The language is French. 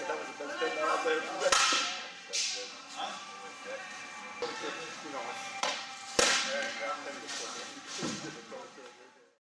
said. You.